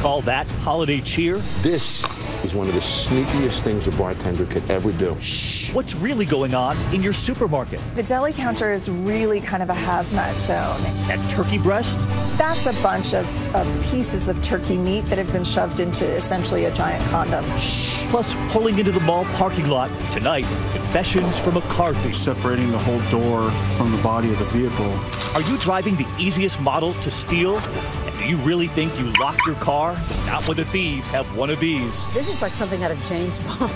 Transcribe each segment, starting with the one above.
Call that holiday cheer? This is one of the sneakiest things a bartender could ever do. Shh. What's really going on in your supermarket? The deli counter is really kind of a hazmat zone. That turkey breast? That's a bunch of, of pieces of turkey meat that have been shoved into essentially a giant condom. Shh. Plus, pulling into the mall parking lot tonight, confessions from a car thief. Separating the whole door from the body of the vehicle. Are you driving the easiest model to steal? And do you really think you locked your car? Not when the thieves have one of these. This is like something out of James Bond.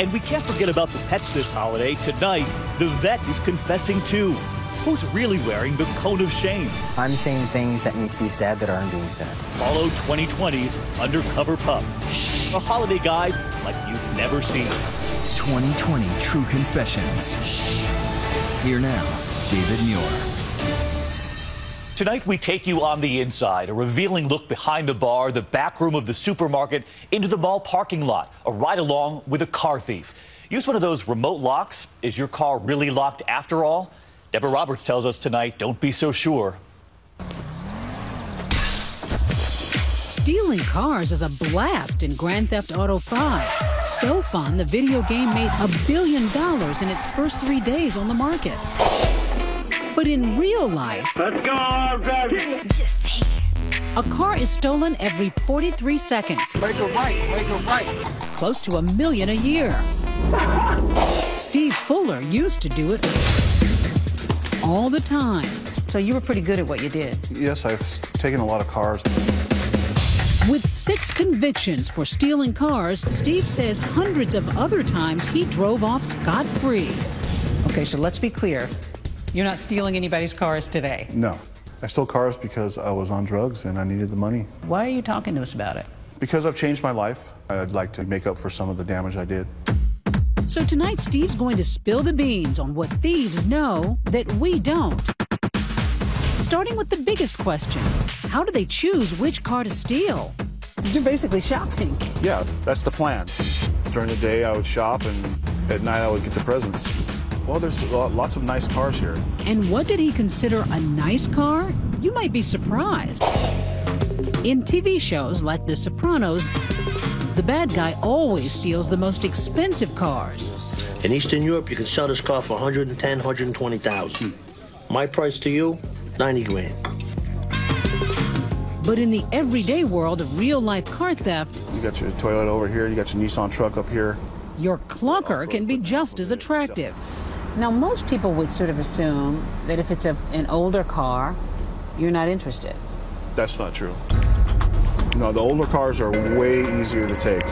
And we can't forget about the pets this holiday. Tonight, the vet is confessing too. Who's really wearing the cone of shame? I'm saying things that need to be said that aren't being said. Follow 2020's Undercover Pup, a holiday guide like you've never seen. 2020 True Confessions. Here now, David Muir. Tonight, we take you on the inside, a revealing look behind the bar, the back room of the supermarket, into the mall parking lot, a ride along with a car thief. Use one of those remote locks. Is your car really locked after all? Deborah Roberts tells us tonight, don't be so sure. Stealing cars is a blast in Grand Theft Auto 5. So fun, the video game made a billion dollars in its first three days on the market. But in real life, Let's go, baby. Just take a car is stolen every 43 seconds. Make a right, make a right. Close to a million a year. Steve Fuller used to do it all the time. So you were pretty good at what you did. Yes, I've taken a lot of cars. With six convictions for stealing cars, Steve says hundreds of other times he drove off scot free. Okay, so let's be clear. You're not stealing anybody's cars today. No. I stole cars because I was on drugs and I needed the money. Why are you talking to us about it? Because I've changed my life, I'd like to make up for some of the damage I did. So tonight, Steve's going to spill the beans on what thieves know that we don't. Starting with the biggest question How do they choose which car to steal? You're basically shopping. Yeah, that's the plan. During the day, I would shop, and at night, I would get the presents. Well, there's uh, lots of nice cars here. And what did he consider a nice car? You might be surprised. In TV shows like The Sopranos, the bad guy always steals the most expensive cars. In Eastern Europe, you can sell this car for 110, 120,000. Hmm. My price to you, 90 grand. But in the everyday world of real life car theft, You got your Toyota over here, you got your Nissan truck up here. your clunker can be just as attractive. Now, most people would sort of assume that if it's a, an older car, you're not interested. That's not true. No, the older cars are way easier to take.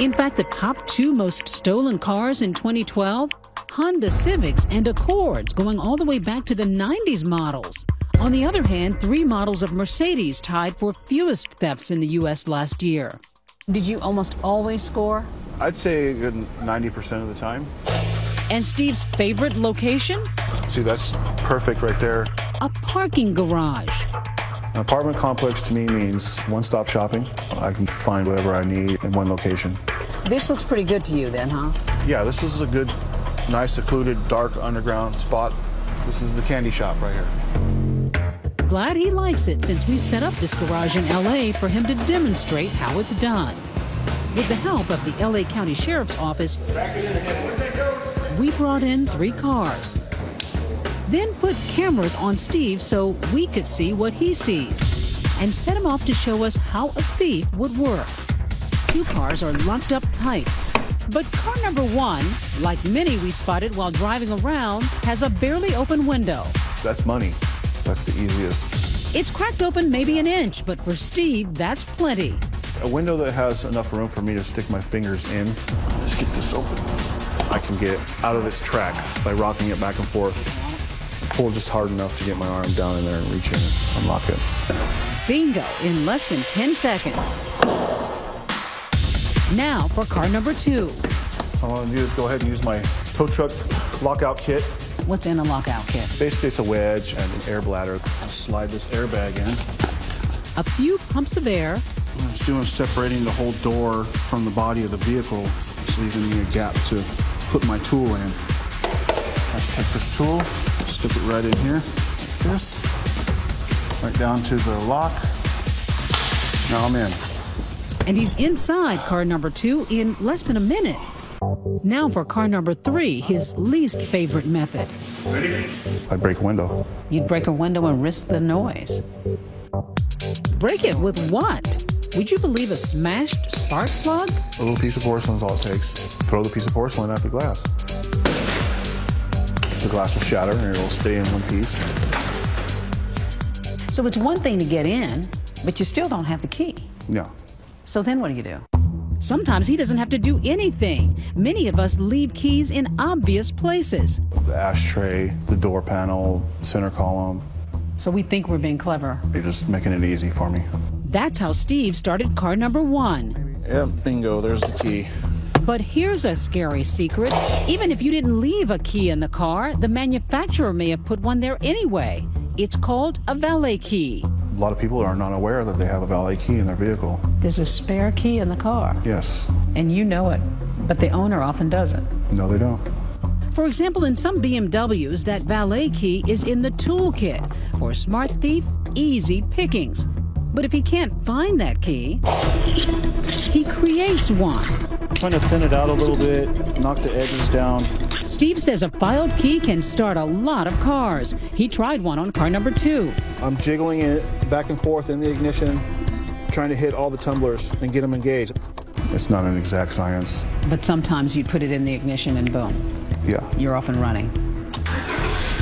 In fact, the top two most stolen cars in 2012 Honda Civics and Accords, going all the way back to the 90s models. On the other hand, three models of Mercedes tied for fewest thefts in the U.S. last year. Did you almost always score? I'd say 90% of the time. And Steve's favorite location? See, that's perfect right there. A parking garage. An apartment complex to me means one stop shopping. I can find whatever I need in one location. This looks pretty good to you then, huh? Yeah, this is a good, nice, secluded, dark underground spot. This is the candy shop right here. Glad he likes it since we set up this garage in LA for him to demonstrate how it's done. With the help of the LA County Sheriff's Office, we brought in three cars. Then put cameras on Steve so we could see what he sees and set him off to show us how a thief would work. Two cars are locked up tight, but car number one, like many we spotted while driving around, has a barely open window. That's money. That's the easiest. It's cracked open maybe an inch, but for Steve, that's plenty. A window that has enough room for me to stick my fingers in. Just get this open. I can get out of its track by rocking it back and forth. Pull just hard enough to get my arm down in there and reach in and unlock it. Bingo in less than 10 seconds. Now for car number two. So all I'm gonna do is go ahead and use my tow truck lockout kit. What's in a lockout kit? Basically, it's a wedge and an air bladder. I'll slide this airbag in. A few pumps of air, What it's doing is separating the whole door from the body of the vehicle. It's leaving me a gap to put my tool in. Let's take this tool, stick it right in here, like this, right down to the lock. Now I'm in. And he's inside car number two in less than a minute. Now for car number three, his least favorite method. Ready? I'd break a window. You'd break a window and risk the noise. Break it with what? Would you believe a smashed spark plug? A little piece of porcelain is all it takes. Throw the piece of porcelain at the glass. The glass will shatter and it'll stay in one piece. So it's one thing to get in, but you still don't have the key. Yeah. So then what do you do? Sometimes he doesn't have to do anything. Many of us leave keys in obvious places. The ashtray, the door panel, center column. So we think we're being clever. You're just making it easy for me. That's how Steve started car number one. Yep, bingo, there's the key. But here's a scary secret. Even if you didn't leave a key in the car, the manufacturer may have put one there anyway. It's called a valet key. A lot of people are not aware that they have a valet key in their vehicle. There's a spare key in the car, Yes. and you know it, but the owner often doesn't. No, they don't. For example, in some BMWs, that valet key is in the toolkit. For smart thief, easy pickings. But if he can't find that key, he creates one. Trying to thin it out a little bit, knock the edges down. Steve says a filed key can start a lot of cars. He tried one on car number two. I'm jiggling it back and forth in the ignition, trying to hit all the tumblers and get them engaged. It's not an exact science. But sometimes you put it in the ignition and boom, Yeah. you're off and running.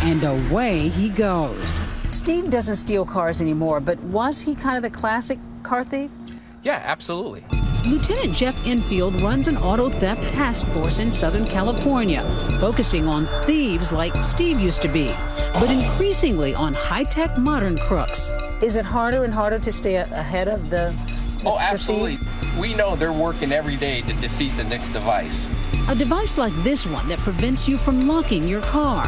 And away he goes. Steve doesn't steal cars anymore, but was he kind of the classic car thief? Yeah, absolutely. Lieutenant Jeff Enfield runs an auto theft task force in Southern California, focusing on thieves like Steve used to be, but increasingly on high tech modern crooks. Is it harder and harder to stay ahead of the? Oh, absolutely. thieves? We know they're working every day to defeat the next device. A device like this one that prevents you from locking your car.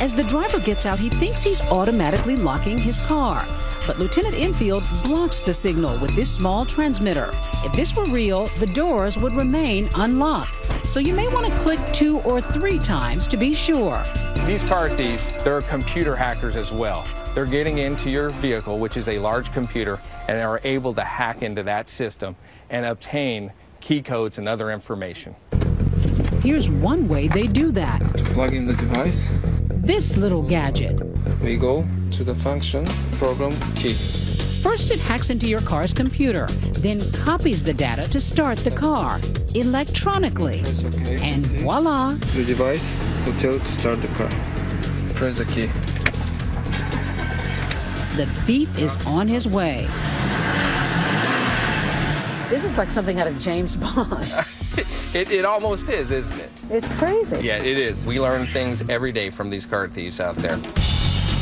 As the driver gets out, he thinks he's automatically locking his car. But Lieutenant Enfield blocks the signal with this small transmitter. If this were real, the doors would remain unlocked. So you may want to click two or three times to be sure. These car thieves, they're computer hackers as well. They're getting into your vehicle, which is a large computer, and are able to hack into that system and obtain key codes and other information. Here's one way they do that. To plug in the device, This little gadget. we go to the function, program, key. First, it hacks into your car's computer, then copies the data to start the car electronically. OK. And voila, The device will tell you to start the car. Press the key. the thief is on his way. This is like something out of James Bond. It, it almost is, isn't it? It's crazy. Yeah, it is. We learn things every day from these car thieves out there.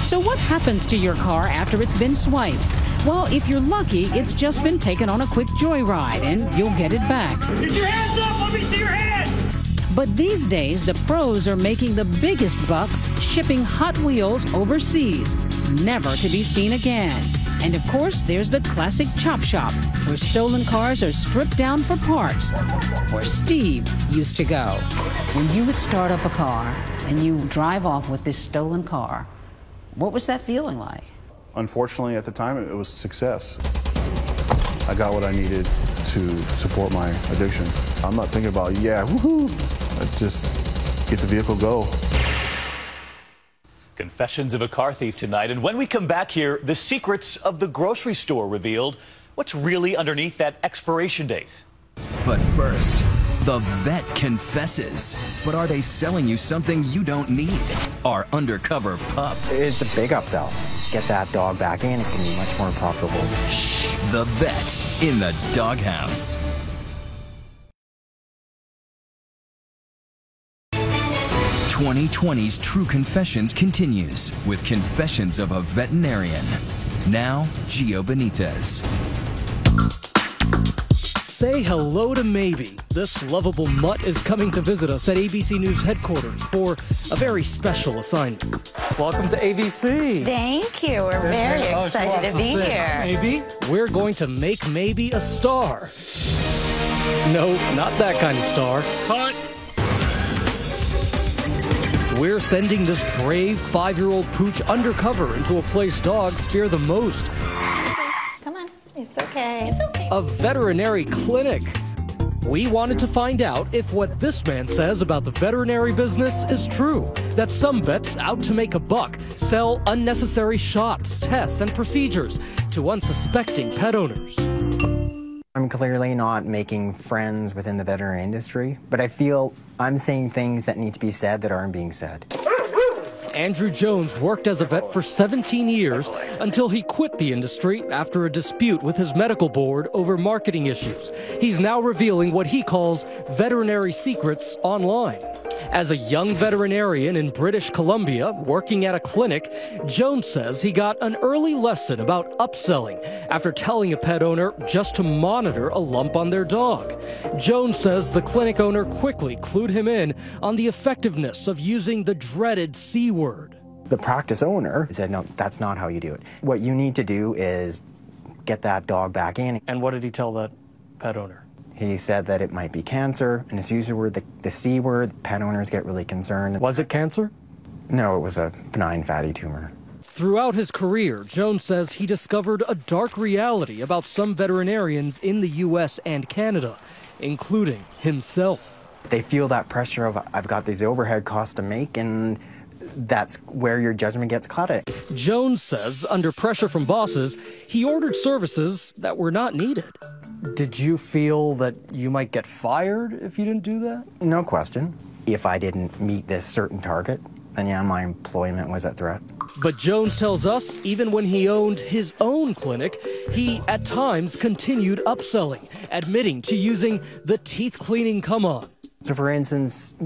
So, what happens to your car after it's been swiped? Well, if you're lucky, it's just been taken on a quick joyride and you'll get it back. Get your hands up! Let me see your hands! But these days, the pros are making the biggest bucks shipping Hot Wheels overseas, never to be seen again. And of course, there's the classic chop shop, where stolen cars are stripped down for parts, where Steve used to go. When you would start up a car and you drive off with this stolen car, what was that feeling like? Unfortunately, at the time, it was success. I got what I needed to support my addiction. I'm not thinking about, yeah, woohoo. Just get the vehicle go. Confessions of a car thief tonight. And when we come back here, the secrets of the grocery store revealed. What's really underneath that expiration date? But first, the vet confesses. But are they selling you something you don't need? Our undercover pup. It's the big upsell. Get that dog back in, it's gonna be much more profitable. The vet in the doghouse. 2020's True Confessions continues with Confessions of a Veterinarian. Now, Gio Benitez. Say hello to Maybe. This lovable mutt is coming to visit us at ABC News headquarters for a very special assignment. Welcome to ABC. Thank you. We're very Oh, excited to be here. Maybe we're going to make Maybe a star. No, not that kind of star. Cut. We're sending this brave five-year-old pooch undercover into a place dogs fear the most. Come on. It's okay. It's okay. A veterinary clinic. We wanted to find out if what this man says about the veterinary business is true. That some vets out to make a buck sell unnecessary shots, tests, and procedures to unsuspecting pet owners. I'm clearly not making friends within the veterinary industry, but I feel I'm saying things that need to be said that aren't being said. Andrew Jones worked as a vet for 17 years until he quit the industry after a dispute with his medical board over marketing issues. He's now revealing what he calls veterinary secrets online. As a young veterinarian in British Columbia working at a clinic, Jones says he got an early lesson about upselling after telling a pet owner just to monitor a lump on their dog. Jones says the clinic owner quickly clued him in on the effectiveness of using the dreaded C word. The practice owner said, no, that's not how you do it. What you need to do is get that dog back in. And what did he tell that pet owner? He said that it might be cancer, and his user word, the, the C word, pet owners get really concerned. Was it cancer? No, it was a benign fatty tumor. Throughout his career, Jones says he discovered a dark reality about some veterinarians in the U.S. and Canada, including himself. They feel that pressure of, I've got these overhead costs to make, and that's where your judgment gets clouded. Jones says, under pressure from bosses, he ordered services that were not needed. Did you feel that you might get fired if you didn't do that? No question. If I didn't meet this certain target, then yeah, my employment was at threat. But Jones tells us even when he owned his own clinic, he at times continued upselling, admitting to using the teeth cleaning come on. So, for instance,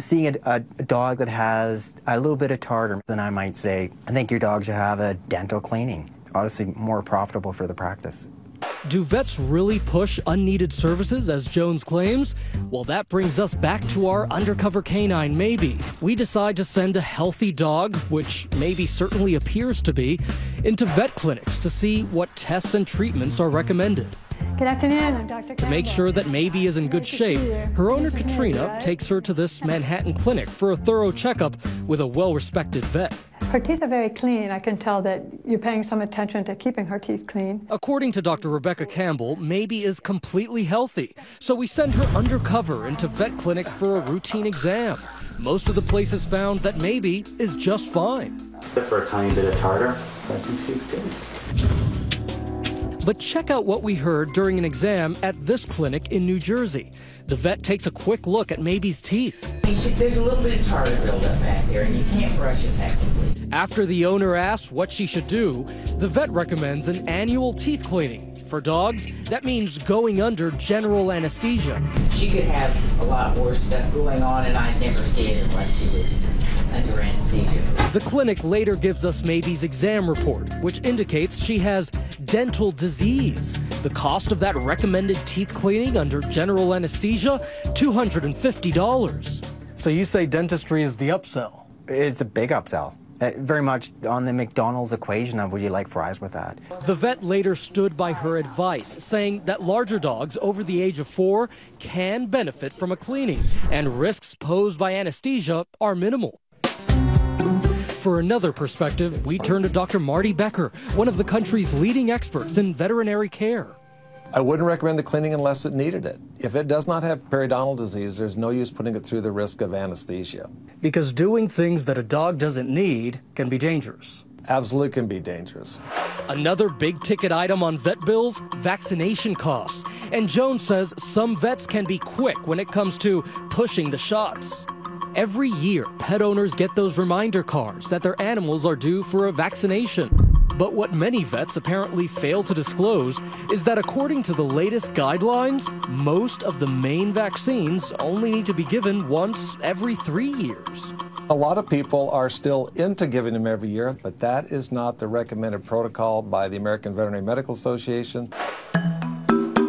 seeing a, a, dog that has a little bit of tartar, then I might say, I think your dog should have a dental cleaning. Obviously, more profitable for the practice. Do vets really push unneeded services, as Jones claims? Well, that brings us back to our undercover canine, Maybe. We decide to send a healthy dog, which Maybe certainly appears to be, into vet clinics to see what tests and treatments are recommended. Good afternoon, I'm Dr. To make sure that Maybe is in good shape, her owner Katrina takes her to this Manhattan clinic for a thorough checkup with a well respected vet. Her teeth are very clean. I can tell that you're paying some attention to keeping her teeth clean. According to Dr. Rebecca Campbell, Maybe is completely healthy, so we send her undercover into vet clinics for a routine exam. Most of the places found that Maybe is just fine. Except for a tiny bit of tartar, I think she's good. But check out what we heard during an exam at this clinic in New Jersey. The vet takes a quick look at Maybe's teeth. There's a little bit of tartar buildup back there, and you can't brush it effectively. After the owner asks what she should do, the vet recommends an annual teeth cleaning. For dogs, that means going under general anesthesia. She could have a lot worse stuff going on, and I'd never see it unless she was under anesthesia. The clinic later gives us Maybe's exam report, which indicates she has dental disease. The cost of that recommended teeth cleaning under general anesthesia, $250. So you say dentistry is the upsell? It's a big upsell. Uh, very much on the McDonald's equation of would you like fries with that? The vet later stood by her advice, saying that larger dogs over the age of four can benefit from a cleaning, and risks posed by anesthesia are minimal. For another perspective, we turn to Dr. Marty Becker, one of the country's leading experts in veterinary care. I wouldn't recommend the cleaning unless it needed it. If it does not have periodontal disease, there's no use putting it through the risk of anesthesia. Because doing things that a dog doesn't need can be dangerous. Absolutely can be dangerous. Another big ticket item on vet bills vaccination costs. And Jones says some vets can be quick when it comes to pushing the shots. Every year, pet owners get those reminder cards that their animals are due for a vaccination. But what many vets apparently fail to disclose is that according to the latest guidelines, most of the main vaccines only need to be given once every three years. A lot of people are still into giving them every year, but that is not the recommended protocol by the American Veterinary Medical Association.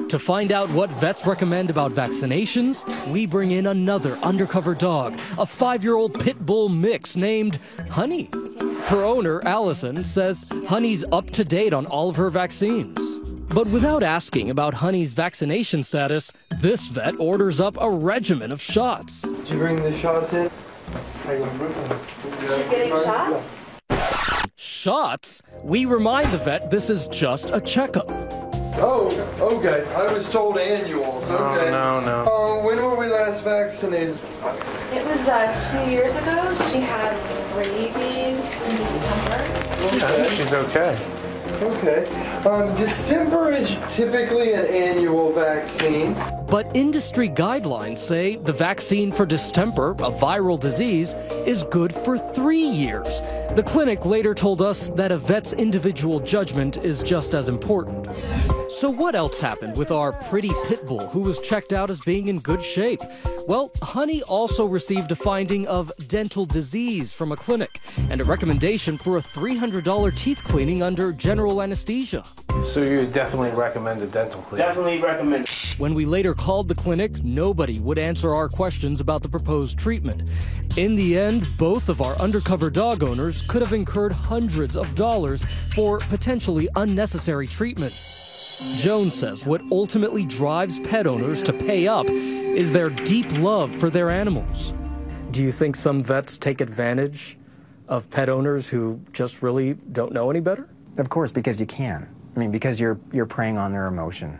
To find out what vets recommend about vaccinations, we bring in another undercover dog, a five year old pit bull mix named Honey. Her owner, Allison, says Honey's up to date on all of her vaccines. But without asking about Honey's vaccination status, this vet orders up a regimen of shots. Did you bring the shots in? She's getting shots? Shots? We remind the vet this is just a checkup. Oh, okay. I was told annuals. No, Okay. no, no. Uh, when were we last vaccinated? It was uh, two years ago. She had rabies in December. Okay. She's okay. Okay. Um, distemper is typically an annual vaccine. But industry guidelines say the vaccine for distemper, a viral disease, is good for three years. The clinic later told us that a vet's individual judgment is just as important. So, what else happened with our pretty pit bull who was checked out as being in good shape? Well, Honey also received a finding of dental disease from a clinic and a recommendation for a $300 teeth cleaning under general anesthesia. So you definitely recommend a dental cleaning? Definitely recommend. When we later called the clinic, nobody would answer our questions about the proposed treatment. In the end, both of our undercover dog owners could have incurred hundreds of dollars for potentially unnecessary treatments. Jones says what ultimately drives pet owners to pay up is their deep love for their animals. Do you think some vets take advantage of pet owners who just really don't know any better? Of course, because you can. I mean, because you're you're preying on their emotion.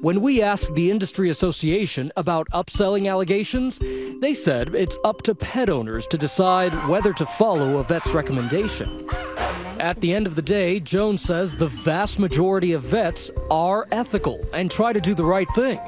When we asked the industry association about upselling allegations, they said it's up to pet owners to decide whether to follow a vet's recommendation. At the end of the day, Jones says the vast majority of vets are ethical and try to do the right thing.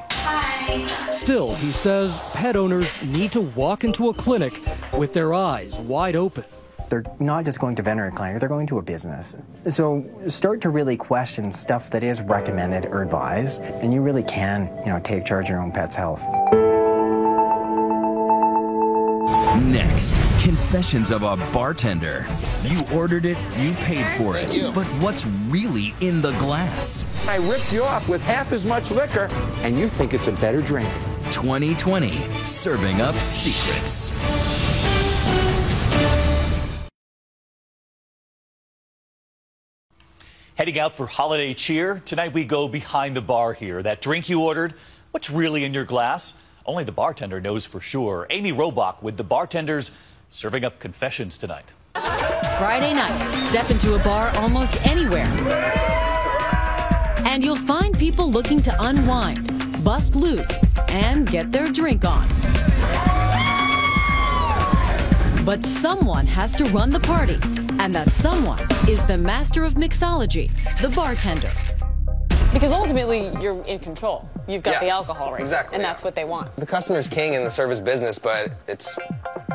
Still, he says pet owners need to walk into a clinic with their eyes wide open. They're not just going to veterinary clinic, they're going to a business. So start to really question stuff that is recommended or advised, and you really can, you know, take charge of your own pet's health. Next, confessions of a bartender. You ordered it, you paid for it. But what's really in the glass? I ripped you off with half as much liquor, and you think it's a better drink. 2020, serving up secrets. Heading out for holiday cheer, tonight we go behind the bar here. That drink you ordered, what's really in your glass? Only the bartender knows for sure. Amy Robach with the bartenders serving up confessions tonight. Friday night, step into a bar almost anywhere. And you'll find people looking to unwind, bust loose, and get their drink on. But someone has to run the party, and that someone is the master of mixology, the bartender. Because ultimately, you're in control. You've got Yes, the alcohol right exactly, and yeah. that's what they want. The customer's king in the service business, but it's,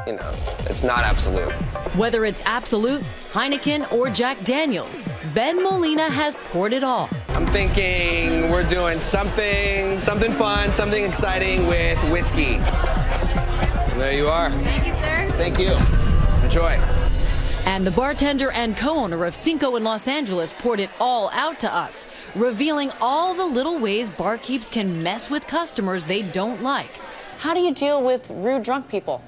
you know, it's not absolute. Whether it's Absolut, Heineken, or Jack Daniels, Ben Molina has poured it all. I'm thinking we're doing something, something fun, something exciting with whiskey. And there you are. Thank you, sir. Thank you. Enjoy. And the bartender and co owner of Cinco in Los Angeles poured it all out to us, revealing all the little ways barkeeps can mess with customers they don't like. How do you deal with rude drunk people?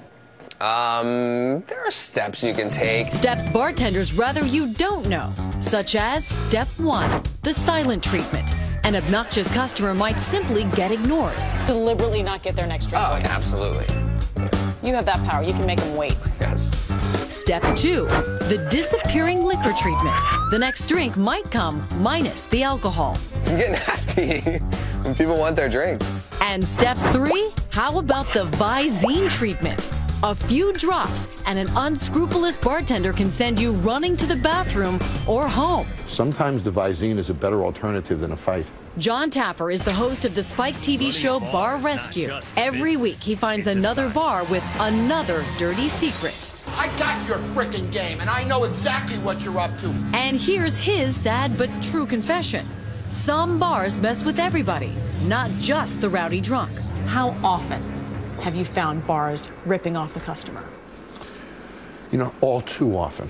Um, there are steps you can take. Steps bartenders rather you don't know, such as step one, the silent treatment. An obnoxious customer might simply get ignored. Deliberately not get their next drink. Oh, yeah, absolutely. You have that power. You can make them wait. Yes. Step two, the disappearing liquor treatment. The next drink might come minus the alcohol. You get nasty when people want their drinks. And step three, how about the Visine treatment? A few drops, and an unscrupulous bartender can send you running to the bathroom or home. Sometimes the Visine is a better alternative than a fight. John Taffer is the host of the Spike TV show Bar Rescue. Every week, he finds another bar with another dirty secret. I got your frickin' game, and I know exactly what you're up to. And here's his sad but true confession. Some bars mess with everybody, not just the rowdy drunk. How often have you found bars ripping off the customer? You know, all too often.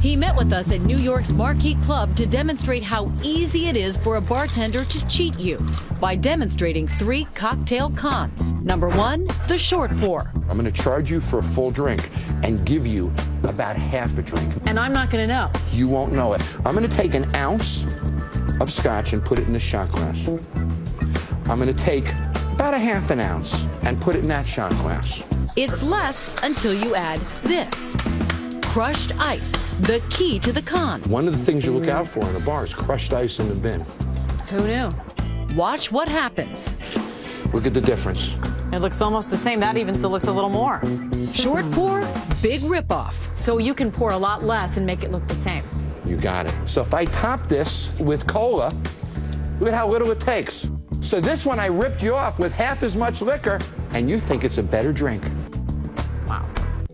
He met with us at New York's Marquee Club to demonstrate how easy it is for a bartender to cheat you by demonstrating three cocktail cons. Number one, the short pour. I'm going to charge you for a full drink and give you about half a drink. And I'm not going to know. You won't know it. I'm going to take an ounce of scotch and put it in the shot glass. I'm going to take about a half an ounce and put it in that shot glass. It's less until you add this crushed ice, the key to the con. One of the things you look out for in a bar is crushed ice in the bin. Who knew? Watch what happens. Look at the difference. It looks almost the same. That even still looks a little more. Short pour, big ripoff. So you can pour a lot less and make it look the same. You got it. So if I top this with cola, look at how little it takes. So this one I ripped you off with half as much liquor, and you think it's a better drink.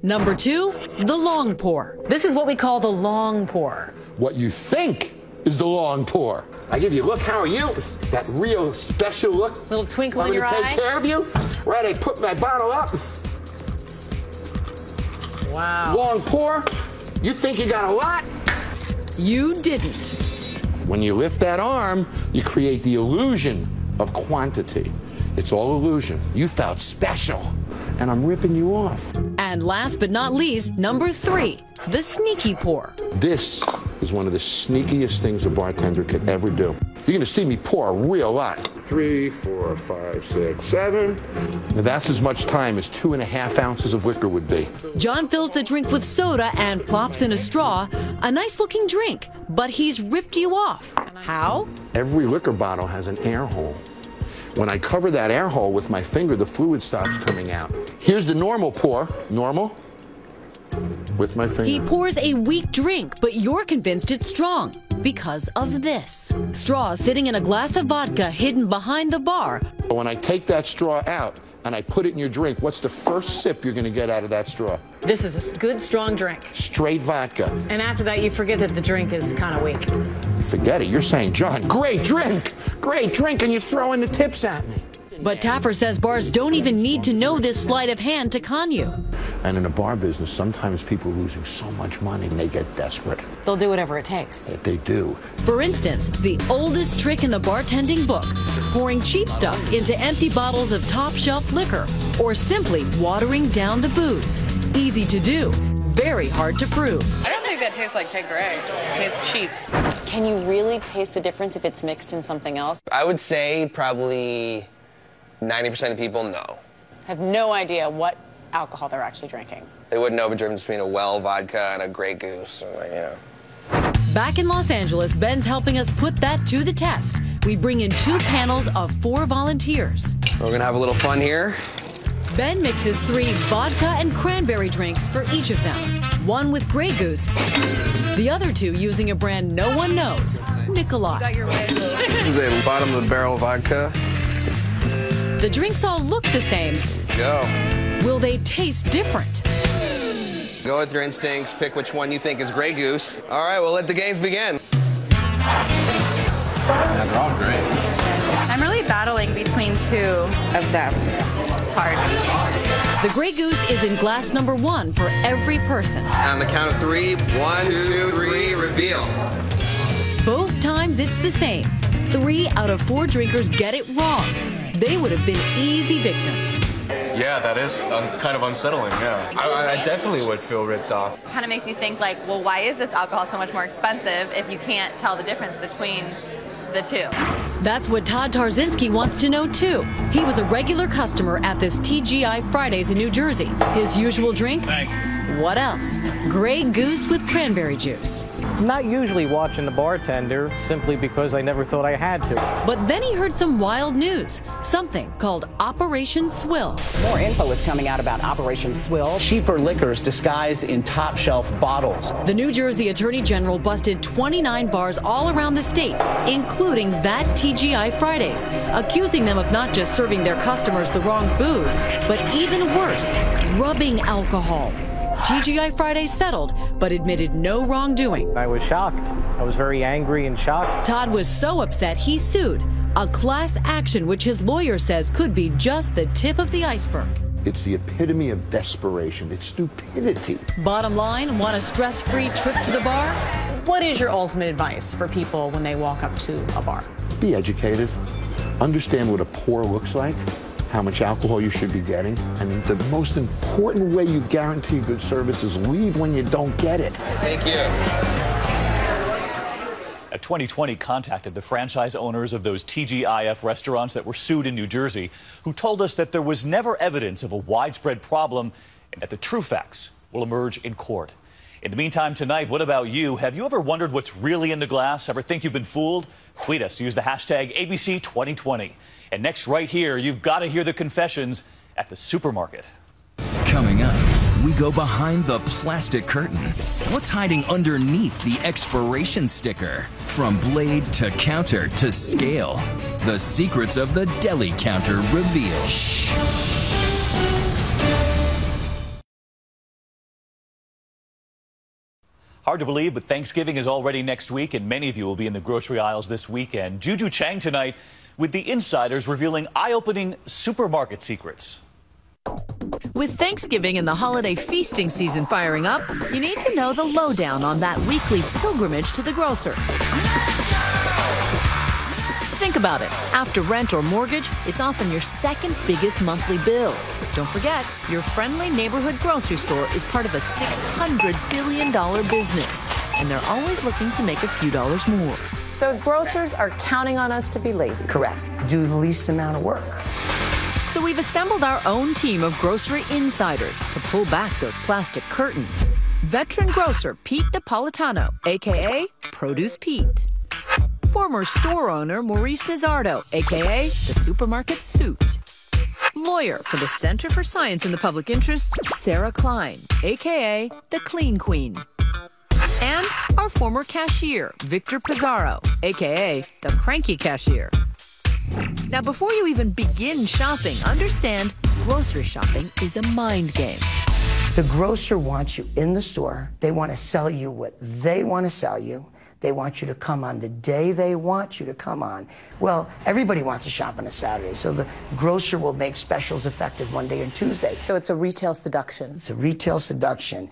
Number two, the long pour. This is what we call the long pour. What you think is the long pour. I give you, look, how are you? That real special look. Little twinkle in your to take care of you? Right, I put my bottle up. Wow. Long pour. You think you got a lot? You didn't. When you lift that arm, you create the illusion of quantity. It's all illusion. You felt special, and I'm ripping you off. And last but not least, number three, the sneaky pour. This is one of the sneakiest things a bartender could ever do. You're gonna see me pour a real lot. Three, four, five, six, seven. Now that's as much time as two and a half ounces of liquor would be. John fills the drink with soda and plops in a straw. A nice looking drink, but he's ripped you off. How? Every liquor bottle has an air hole. When I cover that air hole with my finger, the fluid stops coming out. Here's the normal pour. Normal. With my finger. He pours a weak drink, but you're convinced it's strong because of this. Straw sitting in a glass of vodka hidden behind the bar. When I take that straw out and I put it in your drink, what's the first sip you're going to get out of that straw? This is a good, strong drink. Straight vodka. And after that, you forget that the drink is kind of weak. Forget it. You're saying, John, great drink, great drink, and you're throwing the tips at me. But Taffer says bars don't even need to know this sleight of hand to con you. And in a bar business, sometimes people are losing so much money and they get desperate. They'll do whatever it takes. That they do. For instance, the oldest trick in the bartending book pouring cheap stuff into empty bottles of top shelf liquor, or simply watering down the booze. Easy to do, very hard to prove. I don't think that tastes like Tanqueray. It tastes cheap. Can you really taste the difference if it's mixed in something else? I would say probably 90% of people know. Have no idea what alcohol they're actually drinking. They wouldn't know the difference between a well vodka and a Grey Goose. and, like, You know. Back in Los Angeles, Ben's helping us put that to the test. We bring in two panels of four volunteers. We're gonna have a little fun here. Ben mixes three vodka and cranberry drinks for each of them. One with Grey Goose, the other two using a brand no one knows, Nikolai. This is a bottom of the barrel vodka. The drinks all look the same. Go. Will they taste different? Go with your instincts. Pick which one you think is Grey Goose. All right, we'll let the games begin. Yeah, They're all great. I'm really battling between two of them. It's hard. The Grey Goose is in glass number one for every person. On the count of three, one, two, three, reveal. Both times it's the same. Three out of four drinkers get it wrong. They would have been easy victims. Yeah, that is um, kind of unsettling, yeah. I, I definitely would feel ripped off. kind of makes you think like, well, why is this alcohol so much more expensive if you can't tell the difference between the two? That's what Todd Tarzinski wants to know too. He was a regular customer at this TGI Fridays in New Jersey. His usual drink? What else? Grey Goose with cranberry juice. Not usually watching the bartender, simply because I never thought I had to. But then he heard some wild news. Something called Operation Swill. More info is coming out about Operation Swill. Cheaper liquors disguised in top shelf bottles. The New Jersey Attorney General busted 29 bars all around the state, including that TGI Fridays, accusing them of not just serving their customers the wrong booze, but even worse, rubbing alcohol. TGI Friday settled, but admitted no wrongdoing. I was shocked. I was very angry and shocked. Todd was so upset he sued, a class action which his lawyer says could be just the tip of the iceberg. It's the epitome of desperation. It's stupidity. Bottom line, want a stress free trip to the bar? What is your ultimate advice for people when they walk up to a bar? Be educated. Understand what a pour looks like, how much alcohol you should be getting, and the most important way you guarantee good service is leave when you don't get it. Thank you. A 2020 contacted the franchise owners of those TGIF restaurants that were sued in New Jersey, who told us that there was never evidence of a widespread problem and that the true facts will emerge in court. In the meantime, tonight, what about you? Have you ever wondered what's really in the glass? Ever think you've been fooled? Tweet us. Use the hashtag ABC2020. And next, right here, you've got to hear the confessions at the supermarket. Coming up, we go behind the plastic curtain. What's hiding underneath the expiration sticker? From blade to counter to scale, the secrets of the deli counter revealed. Hard to believe, but Thanksgiving is already next week, and many of you will be in the grocery aisles this weekend. Juju Chang tonight with the insiders revealing eye opening supermarket secrets. With Thanksgiving and the holiday feasting season firing up, you need to know the lowdown on that weekly pilgrimage to the grocer. Think about it. After rent or mortgage, it's often your second biggest monthly bill. Don't forget, your friendly neighborhood grocery store is part of a $600 billion business, and they're always looking to make a few dollars more. So grocers are counting on us to be lazy. Correct. Do the least amount of work. So we've assembled our own team of grocery insiders to pull back those plastic curtains. Veteran grocer Pete Napolitano, aka Produce Pete. Former store owner Maurice Nazardo, aka the Supermarket Suit. Lawyer for the Center for Science in the Public Interest, Sarah Klein, aka the Clean Queen. And our former cashier, Victor Pizarro, aka the Cranky Cashier. Now, before you even begin shopping, understand grocery shopping is a mind game. The grocer wants you in the store. They want to sell you what they want to sell you. They want you to come on the day they want you to come on. Well, everybody wants to shop on a Saturday, so the grocer will make specials effective Monday and Tuesday. So it's a retail seduction. It's a retail seduction.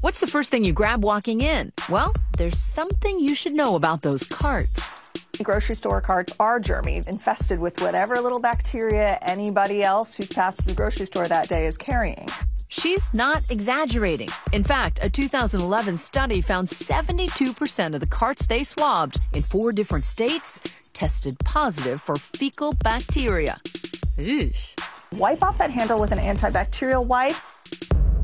What's the first thing you grab walking in? Well, there's something you should know about those carts. Grocery store carts are germy, infested with whatever little bacteria anybody else who's passed through the grocery store that day is carrying. She's not exaggerating. In fact, a 2011 study found 72% of the carts they swabbed in four different states tested positive for fecal bacteria. Eesh. Wipe off that handle with an antibacterial wipe.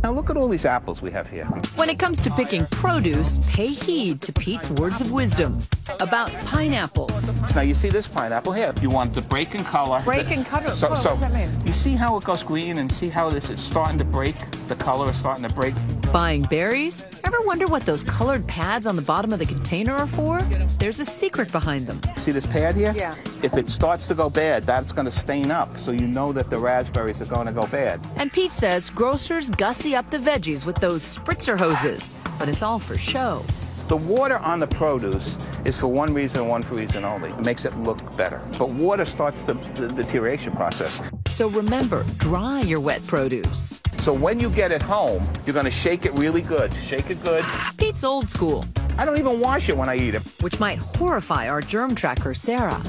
Now look at all these apples we have here. When it comes to picking produce, pay heed to Pete's words of wisdom about pineapples. Now you see this pineapple here. You want the break in color. Break in color? So, what so does that mean? you see how it goes green and see how this is starting to break? The color is starting to break. Buying berries? Ever wonder what those colored pads on the bottom of the container are for? There's a secret behind them. See this pad here? Yeah. If it starts to go bad, that's going to stain up. So you know that the raspberries are going to go bad. And Pete says grocers gussy up the veggies with those spritzer hoses, but it's all for show. The water on the produce is for one reason and one reason only. It makes it look better. But water starts the, the deterioration process. So remember, dry your wet produce. So when you get it home, you're going to shake it really good. Shake it good. Pete's old school. I don't even wash it when I eat it. Which might horrify our germ tracker, Sarah.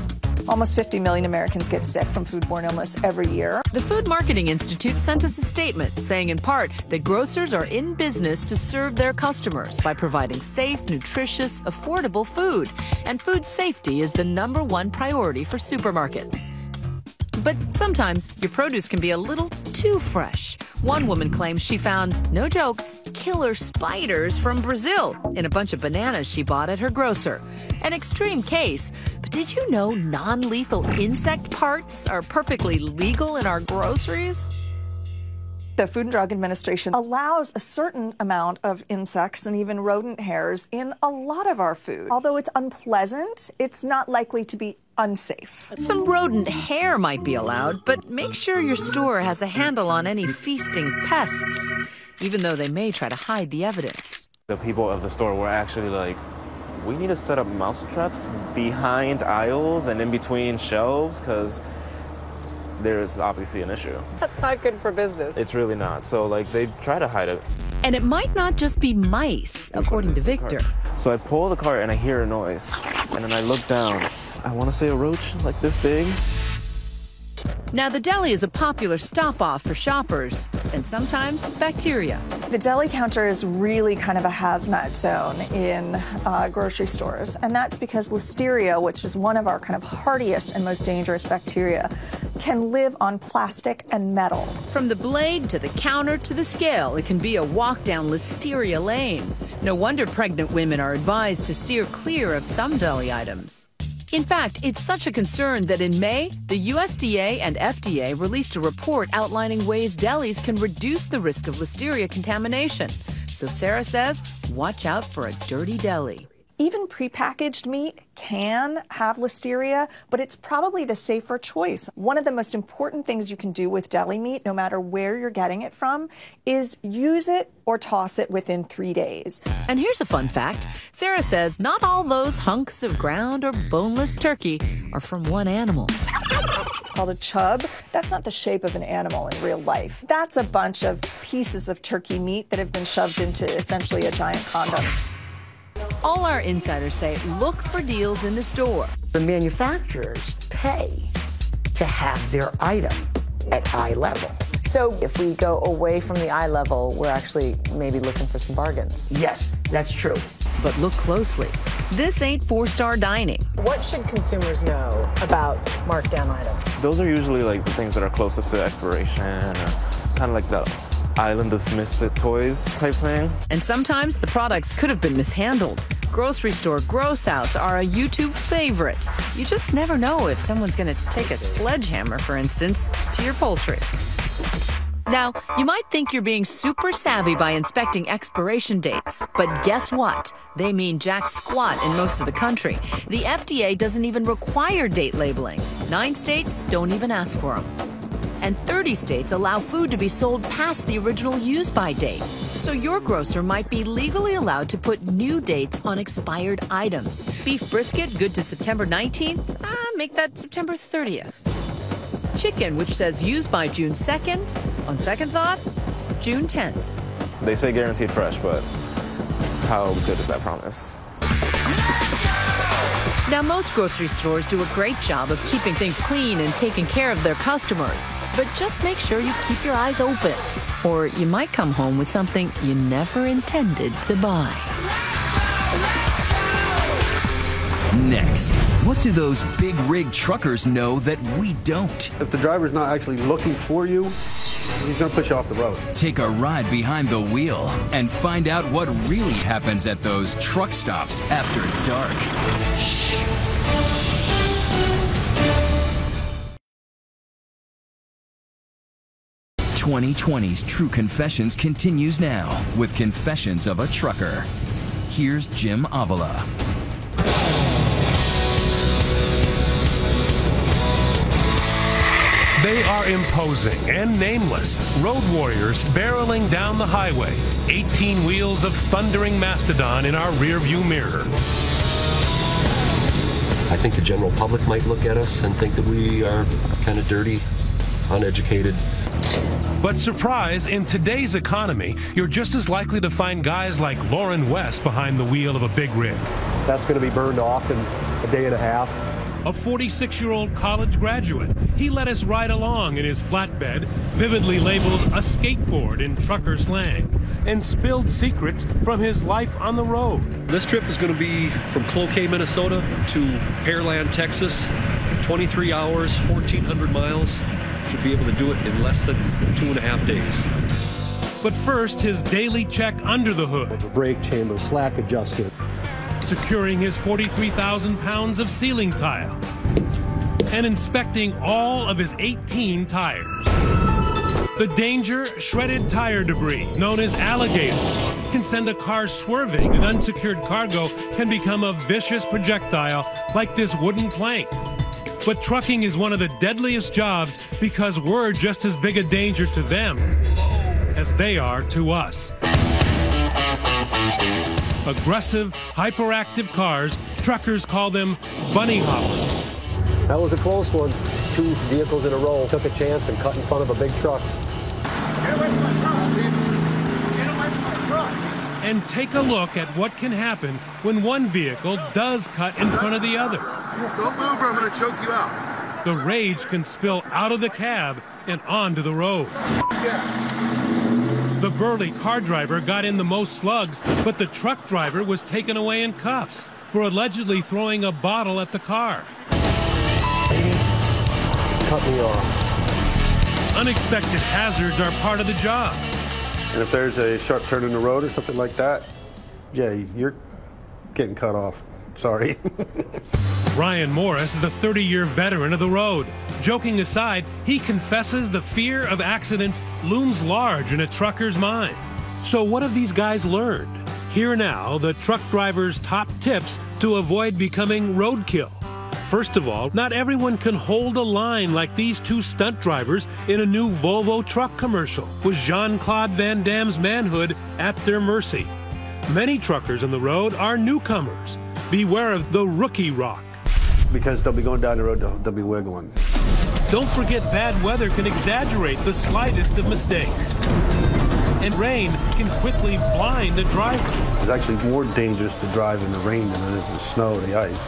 Almost 50 million Americans get sick from foodborne illness every year. The Food Marketing Institute sent us a statement saying, in part, that grocers are in business to serve their customers by providing safe, nutritious, affordable food. And food safety is the number one priority for supermarkets. But sometimes your produce can be a little too fresh. One woman claims she found, no joke, killer spiders from Brazil in a bunch of bananas she bought at her grocer. An extreme case, but did you know non lethal insect parts are perfectly legal in our groceries? The Food and Drug Administration allows a certain amount of insects and even rodent hairs in a lot of our food. Although it's unpleasant, it's not likely to be unsafe. Some rodent hair might be allowed, but make sure your store has a handle on any feasting pests, even though they may try to hide the evidence. The people of the store were actually like, we need to set up mouse traps behind aisles and in between shelves because there's obviously an issue. That's not good for business. It's really not. So, like, they try to hide it. And it might not just be mice, according to Victor. So I pull the cart and I hear a noise. And then I look down. I want to say a roach like this big. Now, the deli is a popular stop off for shoppers, and sometimes bacteria. The deli counter is really kind of a hazmat zone in uh, grocery stores, and that's because listeria, which is one of our kind of hardiest and most dangerous bacteria, can live on plastic and metal. From the blade to the counter to the scale, it can be a walk down listeria lane. No wonder pregnant women are advised to steer clear of some deli items. In fact, it's such a concern that in May, the USDA and FDA released a report outlining ways delis can reduce the risk of listeria contamination. So Sarah says, watch out for a dirty deli. Even prepackaged meat can have listeria, but it's probably the safer choice. One of the most important things you can do with deli meat, no matter where you're getting it from, is use it or toss it within three days. And here's a fun fact Sarah says not all those hunks of ground or boneless turkey are from one animal. It's called a chub. That's not the shape of an animal in real life. That's a bunch of pieces of turkey meat that have been shoved into essentially a giant condom. All our insiders say look for deals in the store. The manufacturers pay to have their item at eye level. So if we go away from the eye level, we're actually maybe looking for some bargains. Yes, that's true. But look closely. This ain't four star dining. What should consumers know about markdown items? Those are usually like the things that are closest to expiration or kind of like the island of misfit toys type thing. And sometimes the products could have been mishandled. Grocery store gross outs are a YouTube favorite. You just never know if someone's going to take a sledgehammer, for instance, to your poultry. Now, you might think you're being super savvy by inspecting expiration dates, but guess what? They mean jack squat in most of the country. The FDA doesn't even require date labeling. Nine states don't even ask for them. And 30 states allow food to be sold past the original use by date. So your grocer might be legally allowed to put new dates on expired items. Beef brisket, good to September 19th? Ah, make that September 30th. Chicken, which says use by June 2nd, on second thought, June 10th. They say guaranteed fresh, but how good is that promise? Now, most grocery stores do a great job of keeping things clean and taking care of their customers. But just make sure you keep your eyes open, or you might come home with something you never intended to buy. Next, what do those big rig truckers know that we don't? If the driver's not actually looking for you, he's going to push you off the road. Take a ride behind the wheel and find out what really happens at those truck stops after dark. 2020's True Confessions continues now with Confessions of a Trucker. Here's Jim Avila. They are imposing and nameless road warriors barreling down the highway, 18 wheels of thundering mastodon in our rearview mirror. I think the general public might look at us and think that we are kind of dirty, uneducated. But surprise, in today's economy, you're just as likely to find guys like Lauren West behind the wheel of a big rig. That's going to be burned off in a day and a half. A 46 year old college graduate. He let us ride along in his flatbed, vividly labeled a skateboard in trucker slang, and spilled secrets from his life on the road. This trip is going to be from Cloquet, Minnesota to Pearland, Texas. 23 hours, 1,400 miles. Should be able to do it in less than two and a half days. But first, his daily check under the hood. The brake chamber, slack adjuster. Securing his 43,000 pounds of ceiling tile. And inspecting all of his 18 tires. The danger, shredded tire debris, known as alligators, can send a car swerving and unsecured cargo can become a vicious projectile like this wooden plank. But trucking is one of the deadliest jobs because we're just as big a danger to them as they are to us. Aggressive, hyperactive cars, truckers call them bunny hoppers. That was a close one. Two vehicles in a row took a chance and cut in front of a big truck. Get away from my truck, Get away from my truck. And take a look at what can happen when one vehicle does cut in front of the other. Don't move or I'm going to choke you out. The rage can spill out of the cab and onto the road. The burly car driver got in the most slugs, but the truck driver was taken away in cuffs for allegedly throwing a bottle at the car. Cut me off. Unexpected hazards are part of the job. And if there's a sharp turn in the road or something like that, yeah, you're getting cut off. Sorry. Ryan Morris is a 30 year veteran of the road. Joking aside, he confesses the fear of accidents looms large in a trucker's mind. So, what have these guys learned? Here now, the truck driver's top tips to avoid becoming roadkill. First of all, not everyone can hold a line like these two stunt drivers in a new Volvo truck commercial, with Jean Claude Van Damme's manhood at their mercy. Many truckers on the road are newcomers. Beware of the rookie rock. Because they'll be going down the road, they'll, they'll be wiggling. Don't forget bad weather can exaggerate the slightest of mistakes. And rain can quickly blind the driver. It's actually more dangerous to drive in the rain than it is the snow or the ice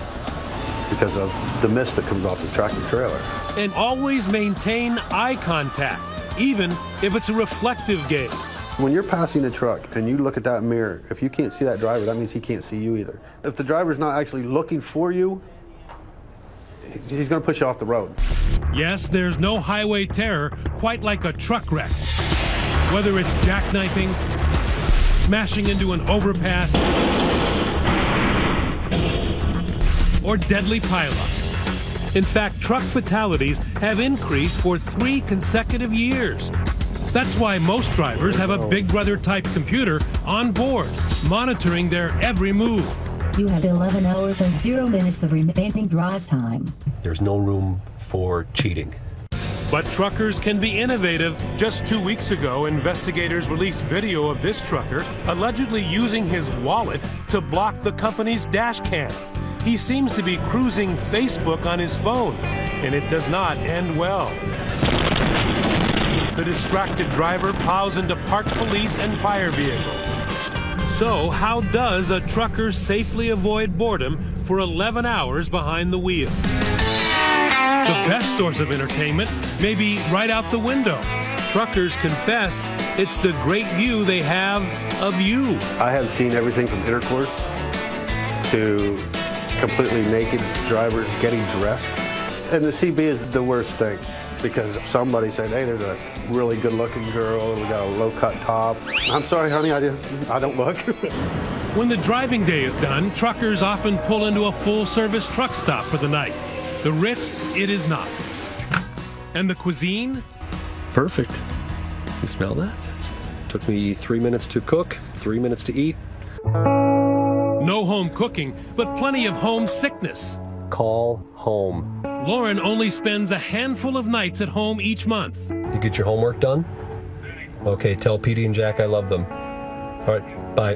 because of the mist that comes off the tractor trailer. And always maintain eye contact, even if it's a reflective gaze. When you're passing a truck and you look at that mirror, if you can't see that driver, that means he can't see you either. If the driver's not actually looking for you, he's going to push you off the road. Yes, there's no highway terror quite like a truck wreck. Whether it's jackknifing, smashing into an overpass, or deadly pileups. In fact, truck fatalities have increased for three consecutive years. That's why most drivers have a Big Brother type computer on board, monitoring their every move. You have 11 hours and 0 minutes of remaining drive time. There's no room for cheating. But truckers can be innovative. Just two weeks ago, investigators released video of this trucker allegedly using his wallet to block the company's dash cam. He seems to be cruising Facebook on his phone, and it does not end well. The distracted driver plows into parked police and fire vehicles. So, how does a trucker safely avoid boredom for 11 hours behind the wheel? The best source of entertainment may be right out the window. Truckers confess it's the great view they have of you. I have seen everything from intercourse to completely naked drivers getting dressed. And the CB is the worst thing because somebody said, hey, there's a really good looking girl and we got a low cut top. I'm sorry, honey, I, didn't, I don't look. When the driving day is done, truckers often pull into a full service truck stop for the night. The Ritz, it is not. And the cuisine? Perfect. You smell that? Took me three minutes to cook, three minutes to eat. No home cooking, but plenty of home sickness. Call home. Lauren only spends a handful of nights at home each month. You get your homework done? Okay, tell Petey and Jack I love them. All right, bye.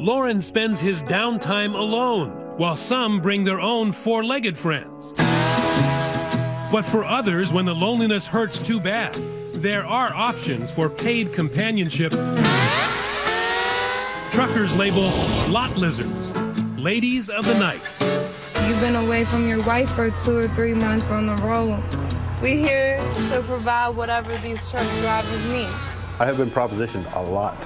Lauren spends his downtime alone, while some bring their own four legged friends. But for others, when the loneliness hurts too bad, there are options for paid companionship. Truckers label lot lizards, ladies of the night. You've been away from your wife for two or three months on the road. We here to provide whatever these truck drivers need. I have been propositioned a lot.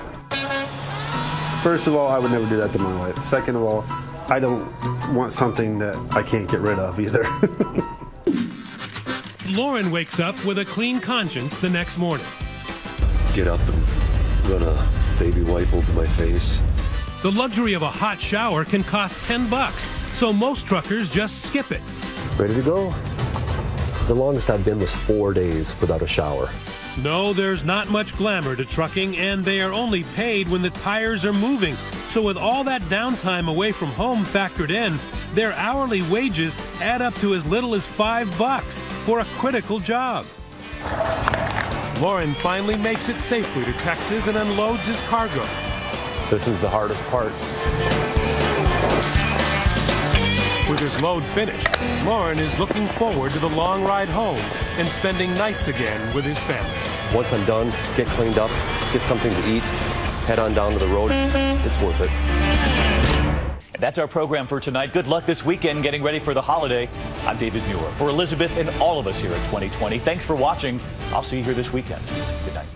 First of all, I would never do that to my wife. Second of all, I don't want something that I can't get rid of either. Lauren wakes up with a clean conscience the next morning. Get up and run a baby wipe over my face. The luxury of a hot shower can cost 10 bucks, so most truckers just skip it. Ready to go? The longest I've been was four days without a shower. No, there's not much glamour to trucking, and they are only paid when the tires are moving. So, with all that downtime away from home factored in, their hourly wages add up to as little as five bucks for a critical job. Lauren finally makes it safely to Texas and unloads his cargo. This is the hardest part. With his load finished, Lauren is looking forward to the long ride home and spending nights again with his family. Once I'm done, get cleaned up, get something to eat, head on down to the road. It's worth it. And that's our program for tonight. Good luck this weekend getting ready for the holiday. I'm David Muir. For Elizabeth and all of us here at 2020, thanks for watching. I'll see you here this weekend. Good night.